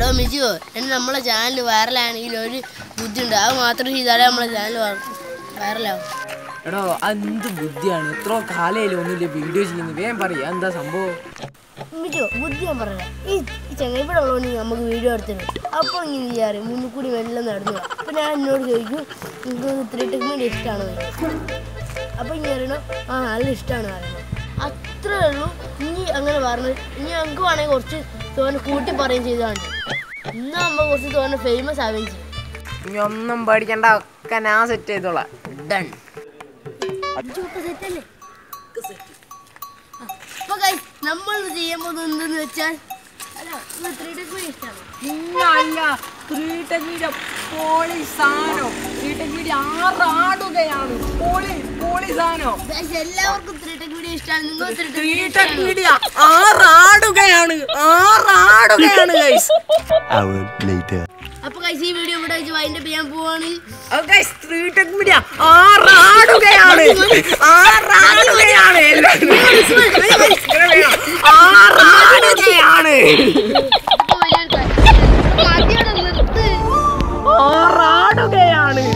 എടോ മിജു എന്നെ നമ്മളെ ചാനൽ വൈറലാണെങ്കിൽ ഒരു ബുദ്ധിയുണ്ട്. അത് മാത്രം ചെയ്താലേ നമ്മളെ ചാനൽ വൈറലാവും എടോ എന്ത് ബുദ്ധിയാണ്? ഇത്ര കാലയിലും ഒന്നുമില്ല വീഡിയോ ചെയ്യുന്നത്. വേഗം പറയാ എന്താ സംഭവം? മിജു ബുദ്ധി ഞാൻ പറയാം. ഈ ചങ്ങ ഇവിടെ ഉള്ളതുകൊണ്ട് നമുക്ക് വീഡിയോ എടുത്തിട്ട് അപ്പോൾ ഇങ്ങനെ ചെയ്യാറ്. മുന്നിൽ കൂടി വെള്ളം നടന്നു അപ്പോൾ ഞാൻ എന്നോട് ചോദിക്കും നിങ്ങൾക്ക് ത്രീ ടെക് ഇഷ്ടമാണ് അപ്പോൾ ഇങ്ങനെ പറയണം ആ നല്ല ഇഷ്ടമാണ് പറയണം. അത്രേ ഉള്ളൂ. ഇനി അങ്ങനെ പറഞ്ഞു ഇനി ഞങ്ങൾക്ക് വേണമെങ്കിൽ കുറച്ച് തോന്നെ കൂട്ടി പറയുകയും ചെയ്താണ് ഇന്ന് നമ്മൾ കുറച്ച് തോന്നെ ഫേമസ് ആവുകയും ചെയ്യും ഇനി ഒന്നും പേടിക്കണ്ട ഒക്കെ ഞാൻ സെറ്റ് ചെയ്തോളാം. ഡൺ നമ്മൾ ചെയ്യാൻ പോകുന്നത് എന്തെന്ന് വെച്ചാൽ എല്ലാവർക്കും ത്രീ ടെക് വീഡിയോ ഇഷ്ടമാണ് നിങ്ങൾ ത്രീ ത്രീ ടെക്നീഡിയ ആറാടുകയാണ്. ആറാടുകയാണ് ഗൈസ്. അപ്പൊ guys, ഈ വീഡിയോ ഇവിടെ വെച്ച് വൈൻഡപ്പ് ചെയ്യാൻ പോവാണ്. ഗൈസ് ത്രീ ടെക്നീഡിയ ആറാടുകയാണ്. ആറാടുകയാണ് ആറാടുകയാണ്. നിർത്ത് ആറാടുകയാണ്.